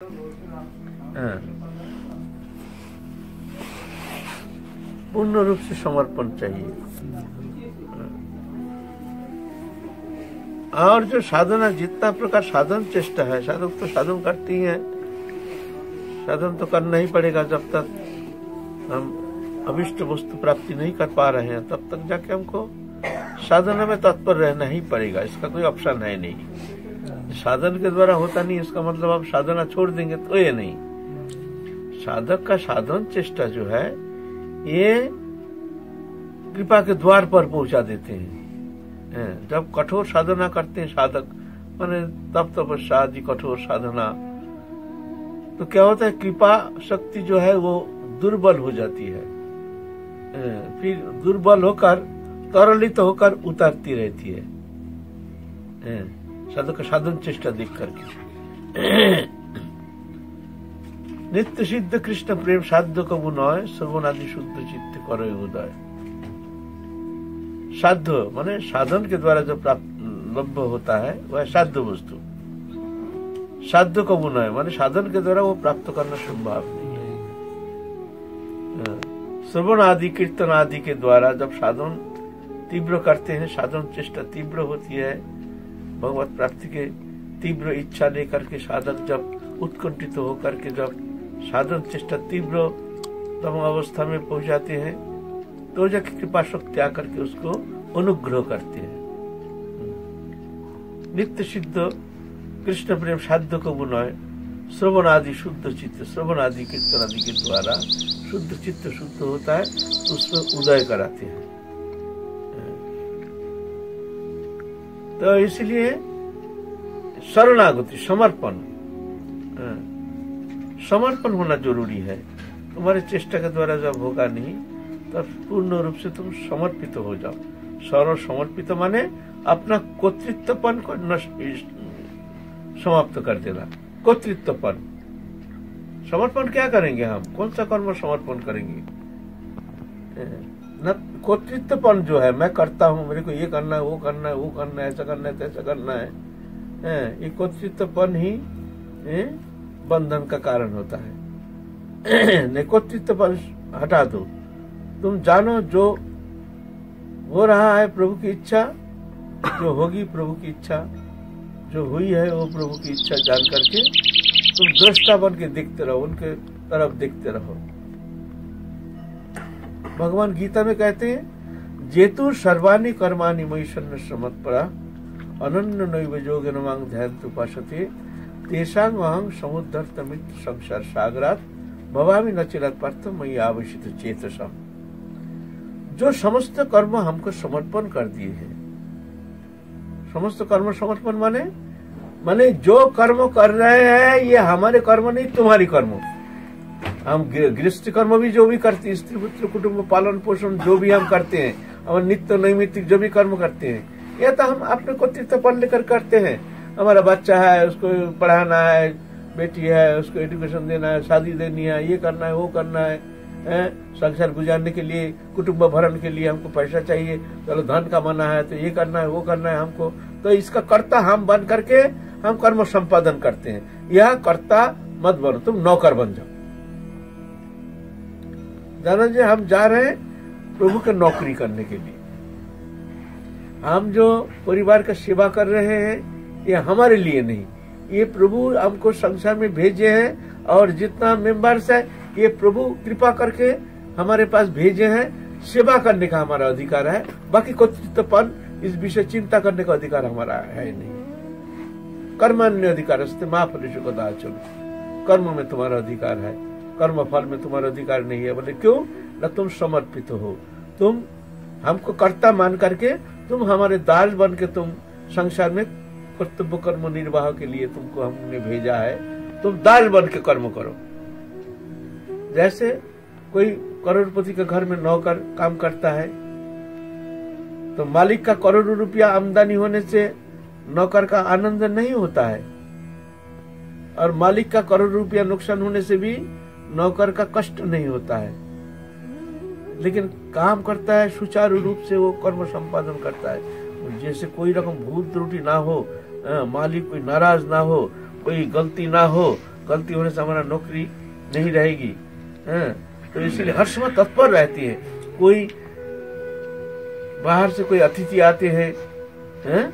हाँ। पूर्ण रूप से समर्पण चाहिए। और जो साधना, जितना प्रकार साधन चेष्टा है, साधक तो साधन करती है। साधन तो करना ही पड़ेगा जब तक हम अभिष्ट वस्तु प्राप्ति नहीं कर पा रहे हैं, तब तक जाके हमको साधना में तत्पर रहना ही पड़ेगा। इसका कोई ऑप्शन है नहीं। साधन के द्वारा होता नहीं, इसका मतलब आप साधना छोड़ देंगे तो ये नहीं। साधक का साधन चेष्टा जो है, ये कृपा के द्वार पर पहुँचा देते हैं। जब कठोर साधना करते हैं साधक, माने तब तपस्या आदि कठोर साधना। तो क्या होता है, कृपा शक्ति जो है वो दुर्बल हो जाती है। फिर दुर्बल होकर, तरलित होकर उतरती रहती है साधक साधन चेष्टा देख करके। सिद्ध कृष्ण प्रेम साध्य कबू नय श्रवण आदि शुद्ध चित्त करो उदय। साध्य, माने साधन के द्वारा जो प्राप्त लभ्य होता है, वह साध्य वस्तु। साध्य कबू नय, माने साधन के द्वारा वो प्राप्त करना संभव नहीं है। श्रवण आदि कीर्तन आदि के द्वारा जब साधन तीव्र करते हैं, साधन चेष्टा तीव्र होती है भगवत प्राप्ति के तीव्र इच्छा लेकर के साधक जब उत्कंठित तो होकर के जब साधन चेष्टा तीव्र तम अवस्था में पहुंचाते हैं तो जाके कृपा शक्ति आकर के उसको अनुग्रह करते हैं नित्य सिद्ध कृष्ण प्रेम साध्य को बुनय श्रवण आदि शुद्ध चित्त श्रवण आदि कीर्तन आदि के द्वारा शुद्ध चित्त शुद्ध होता है तो उसमें उदय कराते हैं तो इसलिए शरणागति, समर्पण। समर्पण होना ज़रूरी है। तुम्हारे चेष्टा के द्वारा जब होगा नहीं तब पूर्ण रूप से तुम समर्पित हो जाओ। सर्व समर्पित माने अपना कोतृत्वपन को समाप्त कर देना। कोतृत्वपन। समर्पण क्या करेंगे हम? कौन सा कर्म समर्पण करेंगे? न कोतृत्वपन जो है, मैं करता हूँ, मेरे को ये करना है, वो करना है, वो करना है, ऐसा करना है ऐसा करना है। ये कोतृत्वपन ही बंधन का कारण होता है। कोतृत्वपन हटा दो। तुम जानो, जो हो रहा है प्रभु की इच्छा, जो होगी प्रभु की इच्छा, जो हुई है वो प्रभु की इच्छा जान करके तुम दृष्टा बन के देखते रहो, उनके तरफ़ देखते रहो। भगवान गीता में कहते हैं, जेतु सर्वाणी कर्माणी मई सन्न समत पड़ा अनन्न नैव जोग नमांग ध्यान उपासते तेषांग अहंग समुद्र तमित संसार सागरात, भवामी नचिरत पार्थ मई आवश्यक चेतसम। जो समस्त कर्म हमको समर्पण कर दिए हैं। समस्त कर्म समर्पण माने? माने जो कर्म कर रहे हैं, ये हमारे कर्म नहीं, तुम्हारी कर्म। हम गृहस्थ कर्म भी जो भी करते हैं, स्त्री, पुत्र, कुटुंब, पालन, पोषण, जो भी हम करते हैं और नित्य, नैमित्तिक जो भी कर्म करते हैं यह तो हम अपने को पढ़ लेकर करते हैं। हमारा बच्चा है, उसको पढ़ाना है, बेटी है, उसको एजुकेशन देना है, शादी देनी है, ये करना है, वो करना है? संसार गुजारने के लिए, कुटुंब भरण के लिए हमको पैसा चाहिए, चलो धन कमाना है तो ये करना है, वो करना है हमको। तो इसका कर्ता हम बन करके हम कर्म संपादन करते हैं। यह कर्ता मत बनो, तुम नौकर बन जाओ। जाना जी हम जा रहे हैं प्रभु की नौकरी करने के लिए। हम जो परिवार का सेवा कर रहे हैं, ये हमारे लिए नहीं। ये प्रभु हमको संसार में भेजे हैं और जितना मेंबर्स है, ये प्रभु कृपा करके हमारे पास भेजे हैं। सेवा करने का हमारा अधिकार है। बाकी कर्तृत्वपन इस विषय चिंता करने का अधिकार हमारा है नहीं। कर्मान्य अधिकार को चलो कर्म में तुम्हारा अधिकार है। कर्म फल में तुम्हारा अधिकार नहीं है। बोले, क्यों? न तुम समर्पित हो। तुम हमको कर्ता मान करके तुम हमारे दास बन के तुम संसार में कर्तव्य कर्म निर्वाह के लिए तुमको हमने भेजा है। तुम दास बन के कर्म करो। जैसे कोई करोड़पति के घर में नौकर काम करता है तो मालिक का करोड़ों रुपया आमदनी होने से नौकर का आनंद नहीं होता है। और मालिक का करोड़ रुपया नुकसान होने से भी नौकर का कष्ट नहीं होता है। लेकिन काम करता है, सुचारू रूप से वो कर्म संपादन करता है। जैसे कोई रकम भूल त्रुटि ना हो मालिक कोई नाराज़ ना हो, कोई गलती ना हो, गलती होने से हमारा नौकरी नहीं रहेगी तो इसीलिए हर समय तत्पर रहती है। कोई बाहर से कोई अतिथि आते हैं हैं?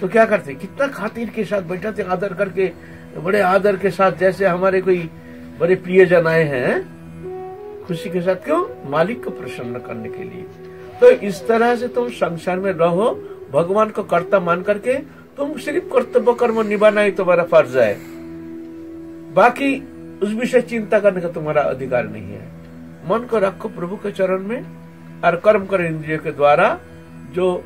तो क्या करते कितना खातिर के साथ बैठाते आदर करके, बड़े आदर के साथ, जैसे हमारे कोई बड़े प्रिय जन आए हैं, खुशी के साथ क्यों? मालिक को प्रसन्न करने के लिए। तो इस तरह से तुम संसार में रहो, भगवान को कर्ता मान करके तुम सिर्फ़ कर्तव्य कर्म निभाना ही तुम्हारा फ़र्ज़ है। बाकी उस विषय चिंता करने का तुम्हारा अधिकार नहीं है। मन को रखो प्रभु के चरण में और कर्म कर इंद्रिय के द्वारा। जो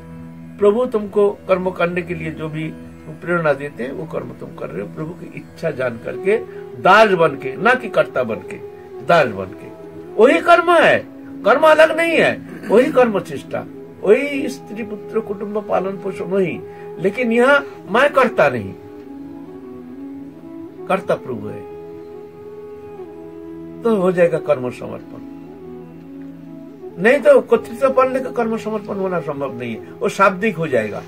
प्रभु तुमको कर्म करने के लिए जो भी प्रेरणा देते हैं, वो कर्म तुम कर रहे हो। प्रभु की इच्छा जान करके दास बन के ना कि कर्ता बन के दास बन के वही कर्म है। कर्म अलग नहीं है। वही कर्म चेष्टा। वही स्त्री पुत्र कुटुंब पालन पोषण वही। लेकिन यहाँ मैं करता नहीं। कर्ता प्रभु है। तो हो जाएगा कर्म समर्पण। नहीं तो लेकर कर्म समर्पण होना संभव नहीं है। वो शाब्दिक हो जाएगा।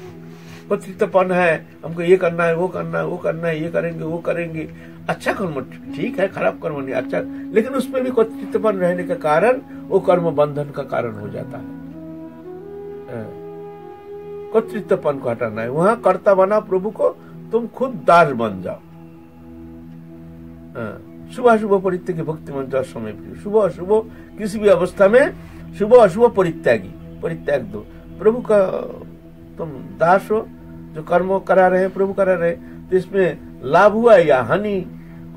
कर्तृत्वपन है, हमको ये करना है, वो करना है, वो करना है, ये करेंगे, वो करेंगे। अच्छा कर्म ठीक है, खराब कर्म नहीं अच्छा। लेकिन उसमें भी कर्तृत्वपन रहने के कारण, वो कर्म बंधन का कारण हो जाता है। हाँ। कर्तृत्वपन को हटाना है। वहाँ कर्ता बना प्रभु को, तुम खुद दास बन जाओ। हाँ। शुभ अशुभ परित्यागी भक्ति मंत्र समय शुभ अशुभ किसी भी अवस्था में शुभ अशुभ परित्यागी, परित्याग दो। प्रभु का तुम दास हो जो कर्म करा रहे हैं, प्रभु करा रहे तो इसमें लाभ हुआ या हानि?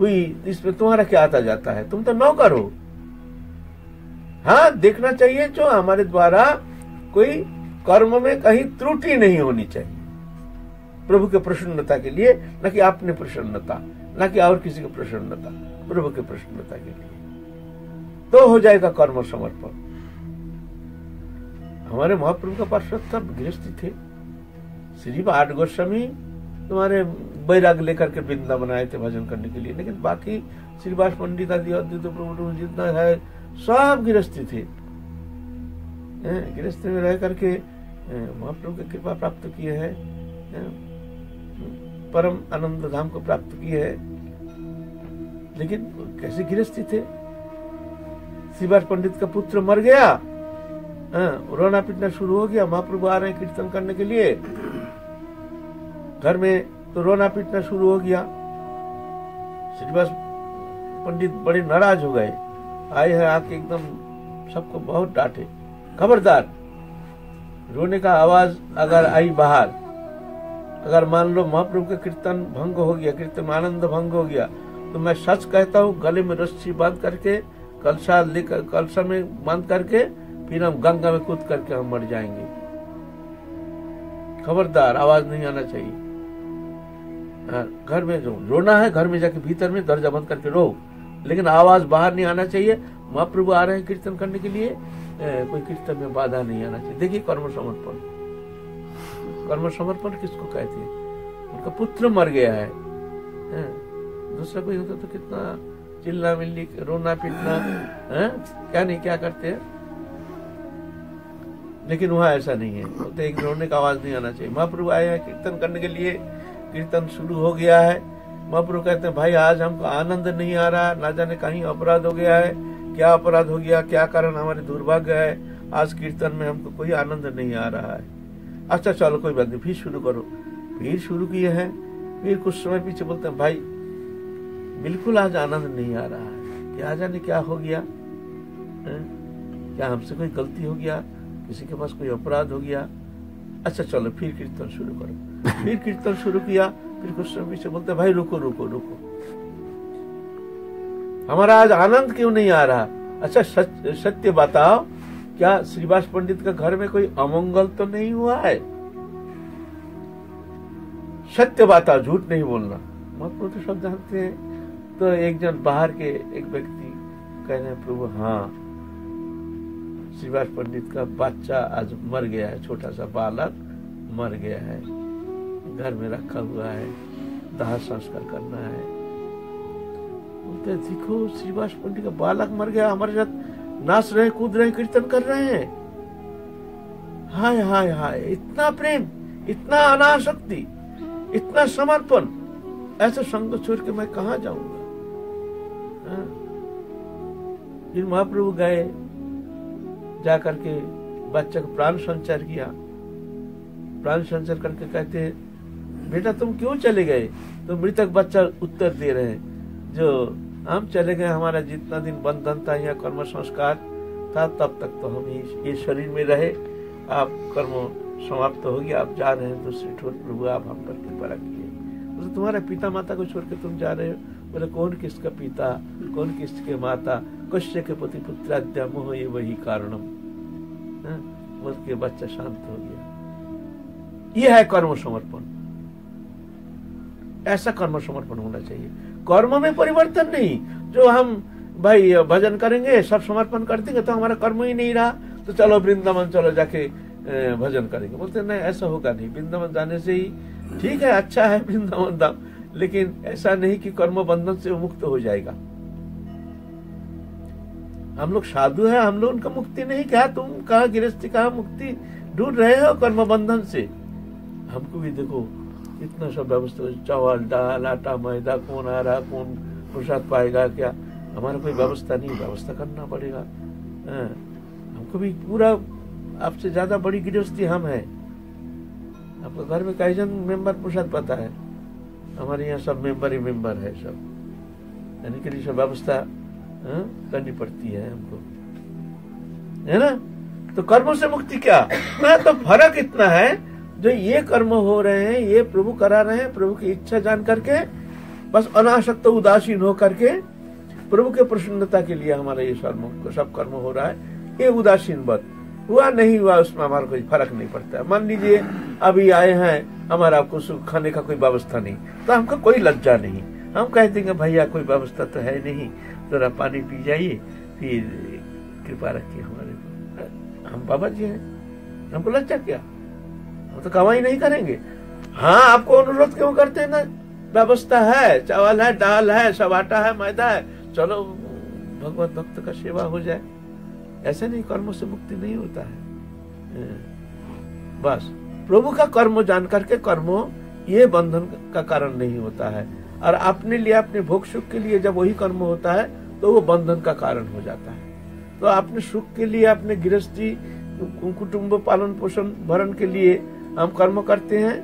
हुई इसमें तुम्हारा क्या आता जाता है? तुम तो नौकर हो। हाँ देखना चाहिए जो हमारे द्वारा कोई कर्म में कहीं त्रुटि नहीं होनी चाहिए। प्रभु के प्रसन्नता के लिए, न कि आपने प्रसन्नता, न कि और किसी की प्रसन्नता, प्रभु के प्रसन्नता के लिए। तो हो जाएगा कर्म समर्पण। हमारे महाप्रभु का पार्षद सब गृहस्थी थे। श्री आठ गोस्वामी तुम्हारे बैराग लेकर के बिंदा आए थे भजन करने के लिए। लेकिन बाकी श्रीवास पंडित आदि अद्वित प्रभु जितना है, सब गृहस्थी थे। गृहस्थी में रह करके महाप्रभु की कृपा प्राप्त किए है। परम आनंद धाम को प्राप्त किए है। लेकिन कैसे गृहस्थी थे? श्रीवास पंडित का पुत्र मर गया। रोना पीटना शुरू हो गया। महाप्रभु आ रहे हैं कीर्तन करने के लिए। घर में तो रोना पीटना शुरू हो गया। श्रीवास पंडित बड़े नाराज़ हो गए। आए हैं आके एकदम सबको बहुत डांटे। खबरदार। रोने का आवाज़ अगर आई बाहर, अगर मान लो महाप्रभु का कीर्तन भंग हो गया, कीर्तन आनंद भंग हो गया तो मैं सच कहता हूँ, गले में रस्सी बाँध करके, कलशा लेकर, कलशा में बाँध करके, फिर हम गंगा में कूद करके हम मर जाएँगे। खबरदार, आवाज़ नहीं आना चाहिए। घर में रोना है घर में जाके भीतर में दर्जा बंद करके रो। लेकिन आवाज़ बाहर नहीं आना चाहिए। महाप्रभु आ रहे हैं कीर्तन करने के लिए। कोई कीर्तन में बाधा नहीं आना चाहिए। देखिए कर्म समर्पण। कर्म समर्पण किसको कहते हैं? उनका पुत्र मर गया है, है? दूसरा कोई होता तो कितना चिल्ला मिल्ली रोना पीटना है क्या नहीं क्या करते हैं? लेकिन वहाँ ऐसा नहीं है। तो एक रोने का आवाज़ नहीं आना चाहिए। महाप्रभु हैं कीर्तन करने के लिए। कीर्तन शुरू हो गया है। महाप्रभु कहते हैं, भाई, आज हमको आनंद नहीं आ रहा, ना जाने कहीं अपराध हो गया है। क्या अपराध हो गया, क्या कारण हमारे दुर्भाग्य है? आज कीर्तन में हमको कोई आनंद नहीं आ रहा है। अच्छा चलो, कोई बात नहीं, फिर शुरू करो। फिर शुरू किए हैं, फिर कुछ समय पीछे बोलते हैं, भाई, बिल्कुल आज आनंद नहीं आ रहा है। क्या जाने क्या हो गया? है? क्या हमसे कोई गलती हो गया? किसी के पास कोई अपराध हो गया? अच्छा चलो फिर कीर्तन शुरू करो फिर कीर्तन शुरू किया फिर समय पीछे बोलते भाई रुको रुको रुको हमारा आज आनंद क्यों नहीं आ रहा अच्छा सत्य बताओ क्या श्रीवास पंडित का घर में कोई अमंगल तो नहीं हुआ है? सत्य बताओ, झूठ नहीं बोलना। महाप्रभु तो सब जानते हैं। तो एक जन बाहर के एक व्यक्ति कह रहे हैं, प्रभु हाँ। श्रीवास पंडित का बच्चा आज मर गया है छोटा सा बालक मर गया है। घर में रखा हुआ है, दाह संस्कार करना है। बोलते देखो, श्रीवास पंडित का बालक मर गया, हमारे साथ नाच रहे कूद रहे कीर्तन कर रहे हैं। हाय हाय हाय, इतना प्रेम, इतना अनाशक्ति इतना समर्पण, ऐसा संग छोड़ के मैं कहा जाऊँगा? हाँ। फिर महाप्रभु गए जा करके बच्चे को प्राण संचार किया। प्राण संचार करके कहते हैं, बेटा, तुम क्यों चले गए? तो मृतक बच्चा उत्तर दे रहे हैं, जो हम चले गए, हमारा जितना दिन बंधन था, या कर्म संस्कार था, तब तक तो हम ये शरीर में रहे। आप कर्म समाप्त हो गया, आप जा रहे हैं तो श्री ठोर प्रभु, आप हम पर कृपा रखिए। तो तुम्हारे पिता माता को छोड़ के तुम जा रहे हो? बोले कौन किसका पिता? कौन किसके माता? कश्य के पति मोह ये वही कारणम। हाँ, बोल के बच्चा शांत हो गया। ये है कर्म समर्पण। ऐसा कर्म समर्पण होना चाहिए। कर्म में परिवर्तन नहीं। जो हम भाई भजन करेंगे सब समर्पण कर देंगे तो हमारा कर्म ही नहीं रहा। तो चलो वृंदावन चलो जाके भजन करेंगे। बोलते नहीं ऐसा होगा नहीं। वृंदावन जाने से ही ठीक है अच्छा है वृंदावन धाम लेकिन ऐसा नहीं कि कर्म बंधन से मुक्त हो जाएगा। हम लोग साधु है हम लोग उनका मुक्ति नहीं क्या तुम कहा गृहस्थी कहा मुक्ति ढूंढ रहे हो कर्म बंधन से? हमको भी देखो इतना सब व्यवस्था चावल दाल आटा मैदा कौन आ रहा कौन प्रसाद पाएगा क्या? हमारा कोई व्यवस्था नहीं व्यवस्था करना पड़ेगा। हाँ, हमको भी पूरा आपसे ज़्यादा बड़ी गृहस्थी हम है। आपका घर में कई जन मेंबर प्रसाद पता है। हमारे यहाँ सब मेंबर ही मेंबर है सब। यानी कि सब व्यवस्था हाँ, करनी पड़ती है हमको। है ना? तो कर्मों से मुक्ति क्या? ना तो फ़र्क इतना है जो ये कर्म हो रहे हैं ये प्रभु करा रहे हैं प्रभु की इच्छा जान करके बस अनाशक्त उदासीन हो करके प्रभु के प्रसन्नता के लिए हमारा ये सब कर्म हो रहा है। ये उदासीन बद हुआ, नहीं हुआ, उसमें हमारा कोई फ़र्क नहीं पड़ता। मान लीजिए, अभी आए हैं, हमारा आपको खाने का कोई व्यवस्था नहीं। तो हमको कोई लज्जा नहीं। हम कह देंगे भैया, कोई व्यवस्था तो है नहीं। जरा पानी पी जाइए, फिर कृपा रखिए हमारे हम बाबा जी हैं। हमको लज्जा क्या? हम तो कमाई नहीं करेंगे। हाँ आपको अनुरोध क्यों करते हैं ना? व्यवस्था है, चावल है, दाल है सब आटा है, मैदा है। चलो भगवत भक्त का सेवा हो जाए। ऐसे नहीं, कर्म से मुक्ति नहीं होता है। बस, प्रभु का कर्म जान करके कर्म, ये बंधन का कारण नहीं होता है। और अपने लिए, अपने भोग सुख के लिए जब वही कर्म होता है तो वो बंधन का कारण हो जाता है। तो अपने सुख के लिए, अपने गृहस्थी, कुटुंब पालन पोषण, भरण के लिए हम कर्म करते हैं।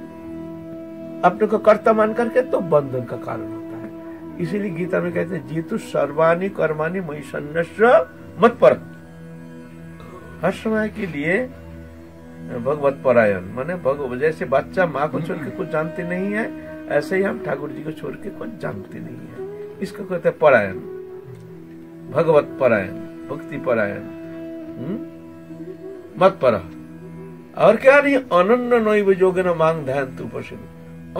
अपने को कर्ता मान करके तो बंधन का कारण होता है। इसीलिए गीता में कहते हैं, जीतु सर्वानी कर्मानी मई मत पर हर समय के लिए भगवत परायण, माने भगव जैसे बच्चा माँ को छोड़ के कुछ जानते नहीं है, ऐसे ही हम ठाकुर जी को छोड़ के कुछ जानते नहीं है। इसको कहते हैं परायण। भगवत परायण, भक्ति परायण। हम्म? मत पर। और क्या नहीं अनन्न नैव न मांग ध्यान तू पशु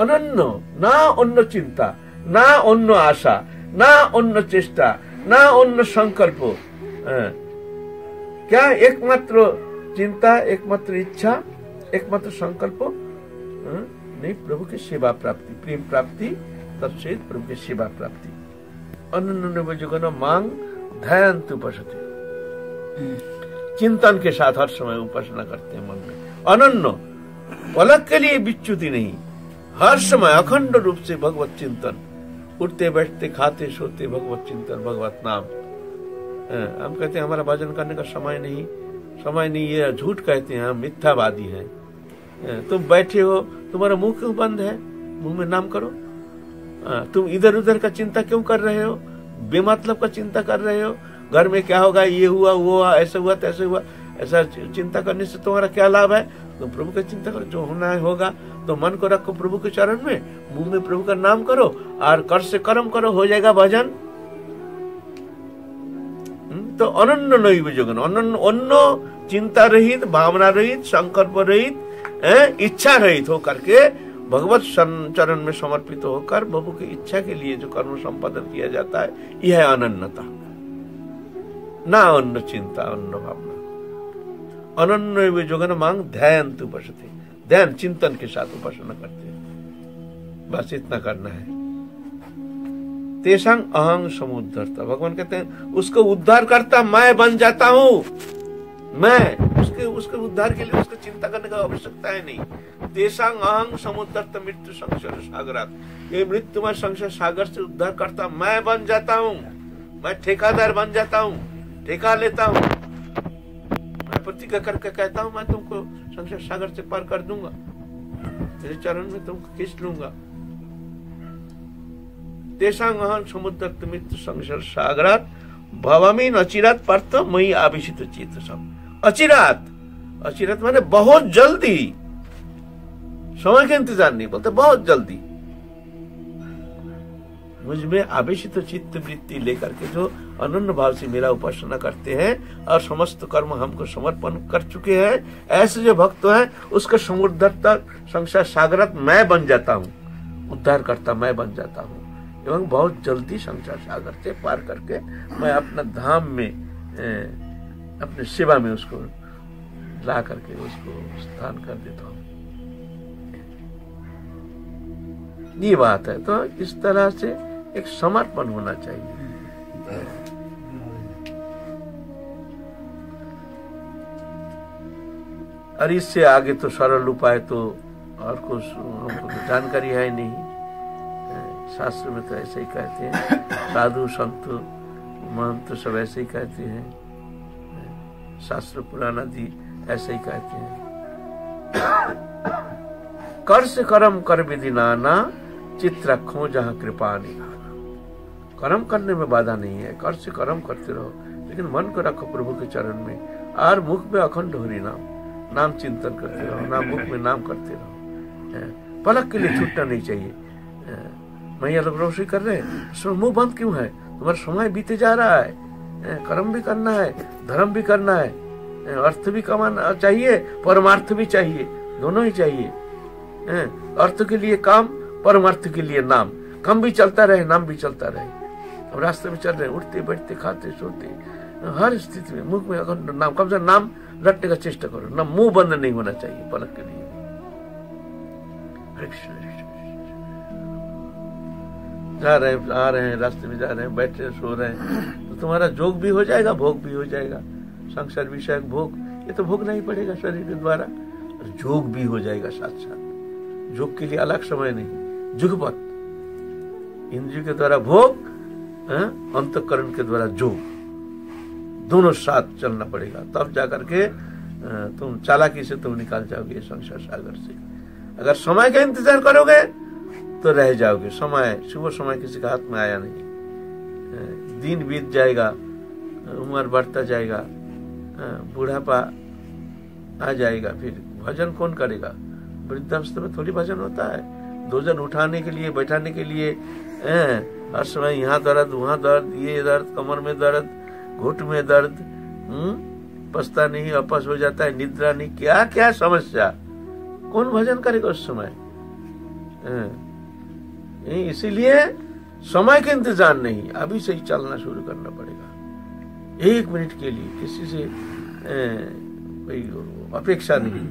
अनन्न ना अन्न चिंता, ना अन्न आशा, ना अन्न चेष्टा, ना अन्न संकल्प। क्या एकमात्र चिंता, एकमात्र इच्छा, एकमात्र संकल्प? हाँ? नहीं, प्रभु की सेवा प्राप्ति, प्रेम प्राप्ति तत्सहित प्रभु की सेवा प्राप्ति। अनन्न मांग ध्यान उपसती चिंतन के साथ हर समय उपासना करते हैं मन में। अनन्न पलक के लिए विच्युति नहीं। हर समय अखंड रूप से भगवत चिंतन। उठते, बैठते, खाते, सोते, भगवत चिंतन, भगवत नाम। हम कहते हैं, हमारा भजन करने का समय नहीं। समय नहीं ये झूठ कहते हैं हम। मिथ्यावादी हैं। तुम बैठे हो। तुम्हारा मुँह क्यों बंद है? मुँह में नाम करो। तुम इधर उधर का चिंता क्यों कर रहे हो? बेमतलब का चिंता कर रहे हो? घर में क्या होगा? ये हुआ, वो हुआ, ऐसा हुआ, तैसे हुआ। ऐसा चिंता करने से तुम्हारा क्या लाभ है? तुम प्रभु का चिंता करो। जो होना है होगा। तो मन को रखो प्रभु के चरण में। मुँह में प्रभु का नाम करो। और कर से कर्म करो। हो जाएगा भजन। तो अनन्न नैव जगन। अन्न, चिंता रहित, भावना रहित, संकल्प रहित इच्छा रहित होकर के भगवत चरण में समर्पित होकर प्रभु की इच्छा के लिए जो कर्म संपादन किया जाता है, यह अनन्नता ना अन्न चिंता, अन्न भावना। अनन्न जोगन मांग ध्यान तू बसते ध्यान, चिंतन के साथ उपासना करते बस इतना करना है। तेसंग अहंग समुद्रता भगवान कहते हैं, उसको उद्धार करता मैं बन जाता हूँ। मैं उसके उसके उद्धार के लिए उसको चिंता करने का आवश्यकता है नहीं। देशांग अहंग समुद्र मृत्यु संसार सागरात। ये मृत्यु में संसार सागर से उद्धार करता मैं बन जाता हूँ। मैं ठेकादार बन जाता हूँ, ठेका लेता हूँ। मैं प्रतिज्ञा करके कहता हूँ, मैं तुमको संसार सागर से पार कर दूँगा। तेरे चरण में तुमको खींच लूँगा। तेषांग अहं समुद्र मृत्यु संसार सागरात भवमीन अचिरात पर्थ मई आवेशित चित्त सब अचिरात अचिरात माने बहुत जल्दी। समय का इंतज़ार नहीं बोलते, बहुत जल्दी। मुझमें आवेशित चित्त वृत्ति लेकर के जो अनन्य भाव से मेरा उपासना करते हैं और समस्त कर्म हमको समर्पण कर चुके हैं, ऐसे जो भक्त हैं, उसका समुद्रता संसार सागरत मैं बन जाता हूँ उद्धार करता मैं बन जाता हूँ। एवं बहुत जल्दी संसार सागर से पार करके मैं अपना धाम में अपने सेवा में उसको ला करके उसको स्थान कर देता हूँ। ये बात है तो इस तरह से एक समर्पण होना चाहिए। और इससे आगे तो सरल उपाय तो और कुछ हमको तो जानकारी है नहीं। शास्त्र में तो ऐसे ही कहते हैं। साधु, संत, महंत सब ऐसे ही कहते हैं। शास्त्र, पुराण आदि ऐसे ही कहते हैं। कर से कर्म, कर विधि नाना, चित्त रखो जहाँ कृपा निधाना कर्म करने में बाधा नहीं है। कर से कर्म करते रहो। लेकिन मन को रखो प्रभु के चरण में। और मुख में अखंड हरि नाम। नाम चिंतन करते रहो। नाम मुख में नाम करते रहो। पलक के लिए छूटना नहीं चाहिए। मैया लोग रोशनी कर रहे हैं। मुँह बंद क्यों है? तुम्हारा समय बीते जा रहा है। कर्म भी करना है, धर्म भी करना है। अर्थ भी कमाना चाहिए, परमार्थ भी चाहिए, दोनों ही चाहिए। अर्थ के लिए काम, परमार्थ के लिए नाम। कम भी चलता रहे, नाम भी चलता रहे। अब रास्ते में चल रहे उठते, बैठते, खाते, सोते। हर स्थिति में मुख में अगर नाम, कम से नाम रटने का चेष्टा करो। ना मुँह बंद नहीं होना चाहिए, पलक के लिए। जा रहे हैं आ रहे हैं रास्ते में जा रहे हैं बैठे सो रहे हैं। तो तुम्हारा जोग भी हो जाएगा भोग भी हो जाएगा। संसार विषय भोग ये तो भोगना ही पड़ेगा शरीर के द्वारा। और जोग भी हो जाएगा साथ साथ जोग के लिए अलग समय नहीं जुगपत इंद्रिय के द्वारा भोग हाँ, अंतकरण के द्वारा जोग। दोनों साथ चलना पड़ेगा। तब जाकर के तुम चालाकी से तुम निकाल जाओगे संसार सागर से। अगर समय का इंतज़ार करोगे तो रह जाओगे। समय, शुभ समय किसी का हाथ में आया नहीं। दिन बीत जाएगा, उम्र बढ़ता जाएगा बुढ़ापा आ जाएगा, फिर भजन कौन करेगा? वृद्धावस्था में थोड़ी भजन होता है। दो जन उठाने के लिए, बैठाने के लिए हर समय यहाँ दर्द, वहाँ दर्द, ये दर्द, कमर में दर्द, घुट में दर्द हम्म पछता नहीं वापस हो जाता है, निद्रा नहीं क्या क्या समस्या? कौन भजन करेगा उस समय? इसीलिए समय का इंतज़ार नहीं, अभी से ही चलना शुरू करना पड़ेगा। एक मिनट के लिए किसी से अपेक्षा नहीं।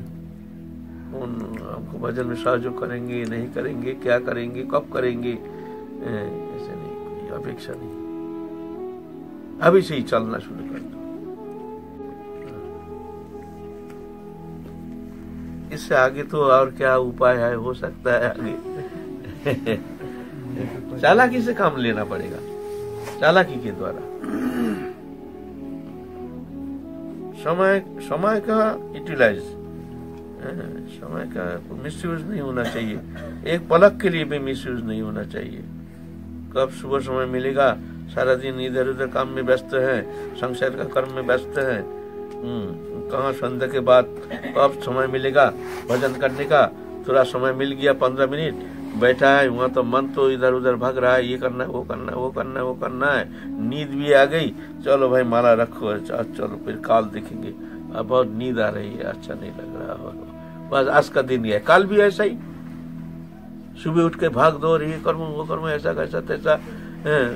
उन हमको भजन में सहयोग करेंगे, नहीं करेंगे, क्या करेंगे, कब करेंगे ऐसे नहीं अपेक्षा नहीं। अभी से ही चलना शुरू कर दो। इससे आगे तो और क्या उपाय है, हो सकता है आगे। चालाकी से काम लेना पड़ेगा। चालाकी के द्वारा। समय समय का यूटिलाइज समय का मिसयूज नहीं होना चाहिए। एक पलक के लिए भी मिसयूज नहीं होना चाहिए। कब सुबह समय मिलेगा? सारा दिन इधर उधर काम में व्यस्त है। संसार का कर्म में व्यस्त है। हम्म, कहा संध्या के बाद कब समय मिलेगा? भजन करने का। थोड़ा समय मिल गया पंद्रह मिनट। बैठा है, वहाँ तो मन तो इधर उधर भाग रहा है, ये करना है, वो करना है, वो करना है, वो करना है। नींद भी आ गई। चलो भाई, माला रखो चलो फिर काल देखेंगे। अब बहुत नींद आ रही है अच्छा नहीं लग रहा है। बस आज का दिन है। कल भी ऐसा ही। सुबह उठ के भाग दो, ये करूँ, वो करूँ, ऐसा कैसा तैसा।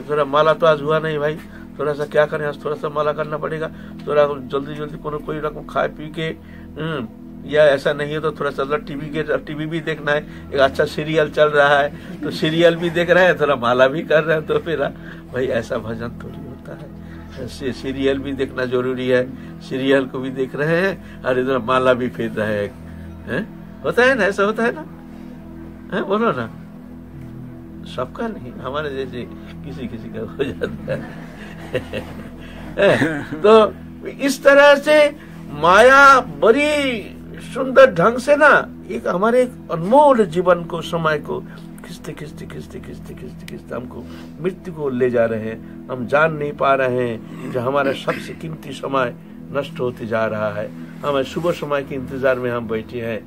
थोड़ा माला तो आज हुआ नहीं भाई। थोड़ा सा क्या करें, आज थोड़ा सा माला करना पड़ेगा। थोड़ा जल्दी जल्दी कोई रकम खाए, पी के या ऐसा नहीं है तो थोड़ा सा टीवी के, टीवी भी देखना है, एक अच्छा सीरियल चल रहा है तो सीरियल भी देख रहे हैं, थोड़ा माला भी कर रहे हैं तो फिर भाई ऐसा भजन थोड़ी होता है। सीरियल भी देखना ज़रूरी है, सीरियल को भी देख रहे हैं, और इधर माला भी फेर रहे हैं, है? होता है ना, ऐसा होता है ना? है, बोलो ना। सबका नहीं, हमारे जैसे किसी किसी का हो जाता है तो इस तरह से माया बड़ी सुंदर ढंग से ना, एक हमारे अनमोल जीवन को, समय को खिंचते खिंचते खिंचते खिंचते खिंचते खिंचते हमको मृत्यु को ले जा रहे हैं। हम जान नहीं पा रहे हैं जो हमारा सबसे कीमती समय नष्ट होते जा रहा है। हमें सुबह समय के इंतज़ार में हम बैठे हैं।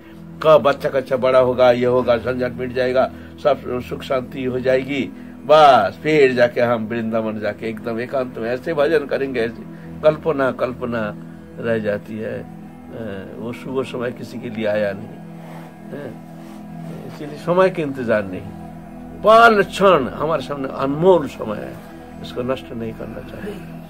कब बच्चा कच्चा बड़ा होगा, ये होगा, झंझट मिट जाएगा, सब सुख शांति हो जाएगी। बस फिर जाके हम वृंदावन जाके एकदम एकांत में ऐसे भजन करेंगे, ऐसे कल्पना कल्पना रह जाती है। वो शुभ समय किसी के लिए आया नहीं इसीलिए समय के इंतज़ार नहीं। पाल क्षण हमारे सामने अनमोल समय है, इसको नष्ट नहीं करना चाहिए।